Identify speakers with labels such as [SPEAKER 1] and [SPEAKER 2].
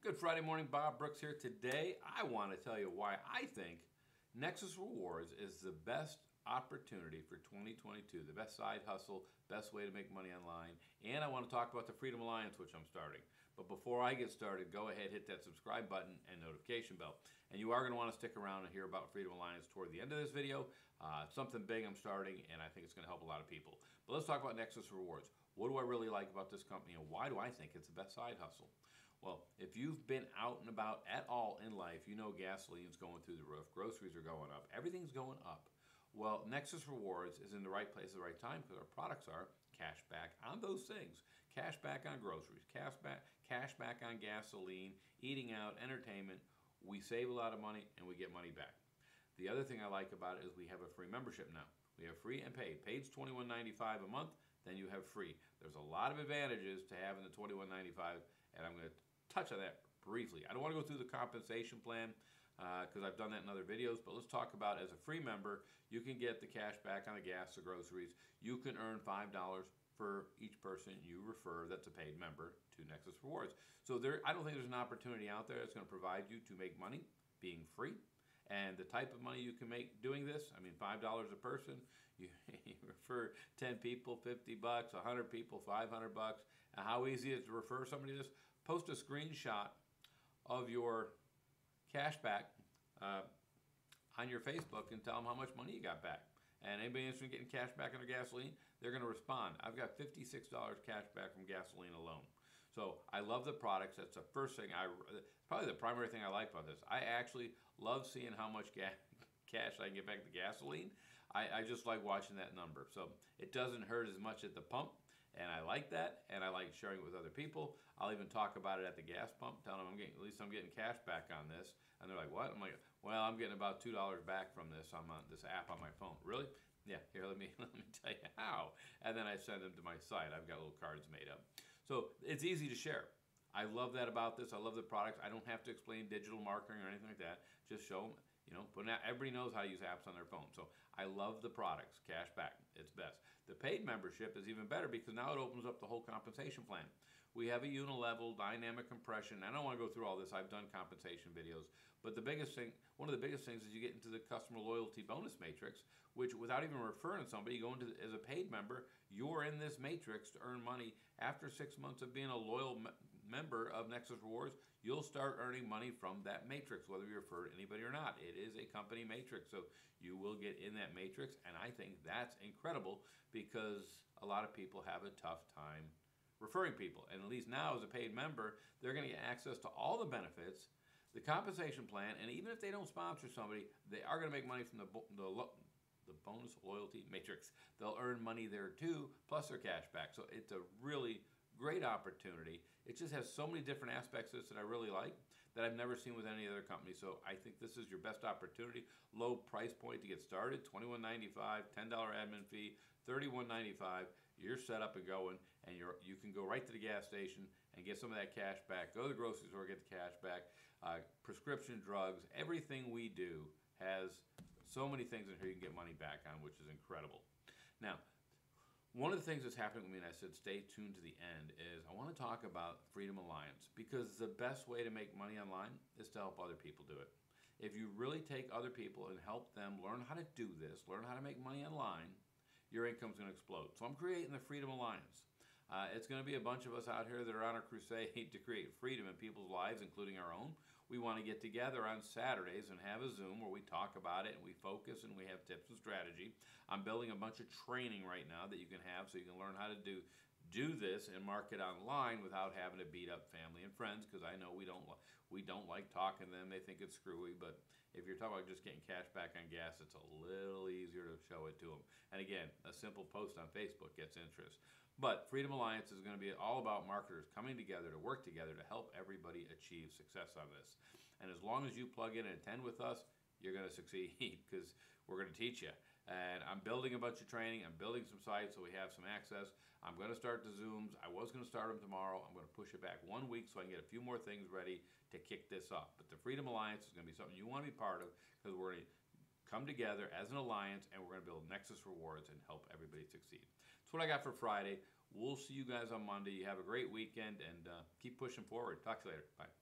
[SPEAKER 1] Good Friday morning, Bob Brooks here. Today, I want to tell you why I think Nexus Rewards is the best opportunity for 2022, the best side hustle, best way to make money online. And I want to talk about the Freedom Alliance, which I'm starting. But before I get started, go ahead, hit that subscribe button and notification bell. And you are going to want to stick around and hear about Freedom Alliance toward the end of this video. Uh, something big I'm starting, and I think it's going to help a lot of people. But let's talk about Nexus Rewards. What do I really like about this company, and why do I think it's the best side hustle? Well, if you've been out and about at all in life, you know gasoline's going through the roof, groceries are going up, everything's going up. Well, Nexus Rewards is in the right place at the right time because our products are cash back on those things. Cash back on groceries, cash back, cash back on gasoline, eating out, entertainment. We save a lot of money and we get money back. The other thing I like about it is we have a free membership now. We have free and paid. Paid's $21.95 a month, then you have free. There's a lot of advantages to having the $21.95 and I'm going to touch on that briefly. I don't want to go through the compensation plan because uh, I've done that in other videos, but let's talk about as a free member, you can get the cash back on the gas, the groceries. You can earn $5 for each person you refer that's a paid member to Nexus Rewards. So there, I don't think there's an opportunity out there that's going to provide you to make money being free. And the type of money you can make doing this, I mean, $5 a person, you, you refer 10 people, 50 bucks, 100 people, 500 bucks. How easy is it to refer somebody this? Post a screenshot of your cashback uh, on your Facebook and tell them how much money you got back. And anybody interested in getting cash back on their gasoline, they're going to respond. I've got $56 cash back from gasoline alone. So I love the products. That's the first thing I, probably the primary thing I like about this. I actually love seeing how much gas, cash I can get back to gasoline. I, I just like watching that number. So it doesn't hurt as much at the pump. And I like that, and I like sharing it with other people. I'll even talk about it at the gas pump, telling them I'm getting, at least I'm getting cash back on this. And they're like, what? I'm like, well, I'm getting about $2 back from this on my, this app on my phone. Really? Yeah, here, let me, let me tell you how. And then I send them to my site. I've got little cards made up. So it's easy to share. I love that about this. I love the products. I don't have to explain digital marketing or anything like that. Just show them, you know, but now everybody knows how to use apps on their phone. So I love the products. Cash back, it's best. The paid membership is even better because now it opens up the whole compensation plan. We have a unilevel dynamic compression. I don't want to go through all this. I've done compensation videos. But the biggest thing, one of the biggest things is you get into the customer loyalty bonus matrix, which without even referring to somebody, you go into as a paid member, you're in this matrix to earn money. After six months of being a loyal member of Nexus Rewards, you'll start earning money from that matrix, whether you refer to anybody or not. It is a company matrix, so you will get in that matrix, and I think that's incredible because a lot of people have a tough time referring people. And at least now as a paid member, they're going to get access to all the benefits, the compensation plan, and even if they don't sponsor somebody, they are going to make money from the, the, the bonus loyalty matrix. They'll earn money there too, plus their cash back. So it's a really great opportunity. It just has so many different aspects of this that I really like that I've never seen with any other company. So I think this is your best opportunity. Low price point to get started, $21.95, $10 admin fee, $31.95. You're set up and going, and you're, you can go right to the gas station and get some of that cash back. Go to the grocery store, get the cash back. Uh, prescription drugs, everything we do has so many things in here you can get money back on, which is incredible. Now, one of the things that's happening with me, and I said stay tuned to the end, is I want to talk about Freedom Alliance because the best way to make money online is to help other people do it. If you really take other people and help them learn how to do this, learn how to make money online, your income's going to explode. So I'm creating the Freedom Alliance. Uh, it's going to be a bunch of us out here that are on a crusade to create freedom in people's lives, including our own. We want to get together on Saturdays and have a Zoom where we talk about it and we focus and we have tips and strategy. I'm building a bunch of training right now that you can have so you can learn how to do do this and market online without having to beat up family and friends because I know we don't we don't like talking to them. They think it's screwy, but if you're talking about just getting cash back on gas, it's a little easier to show it to them. And again, a simple post on Facebook gets interest. But Freedom Alliance is going to be all about marketers coming together to work together to help everybody achieve success on this. And as long as you plug in and attend with us, you're going to succeed because we're going to teach you. And I'm building a bunch of training. I'm building some sites so we have some access. I'm going to start the Zooms. I was going to start them tomorrow. I'm going to push it back one week so I can get a few more things ready to kick this off. But the Freedom Alliance is going to be something you want to be part of because we're going to come together as an alliance and we're going to build Nexus Rewards and help everybody succeed. That's what I got for Friday. We'll see you guys on Monday. You have a great weekend and uh, keep pushing forward. Talk to you later. Bye.